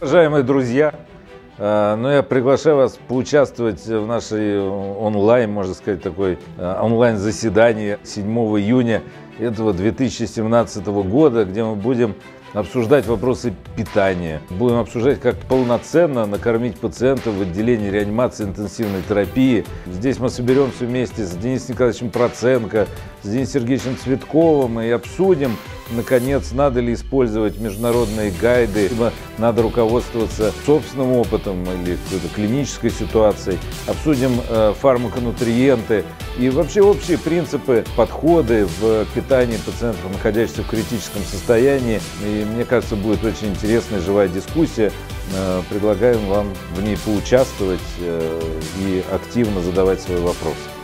Уважаемые друзья, э, ну, я приглашаю вас поучаствовать в нашей онлайн, можно сказать, такой э, онлайн-заседании 7 июня этого 2017 года, где мы будем обсуждать вопросы питания. Будем обсуждать, как полноценно накормить пациентов в отделении реанимации интенсивной терапии. Здесь мы соберемся вместе с Денисом Николаевичем Проценко, с Денисом Сергеевичем Цветковым и обсудим, наконец, надо ли использовать международные гайды, либо надо руководствоваться собственным опытом или какой-то клинической ситуацией. Обсудим э, фармаконутриенты и вообще общие принципы, подходы в питании пациентов, находящихся в критическом состоянии. И мне кажется, будет очень интересная живая дискуссия. Э, предлагаем вам в ней поучаствовать э, и активно задавать свои вопросы.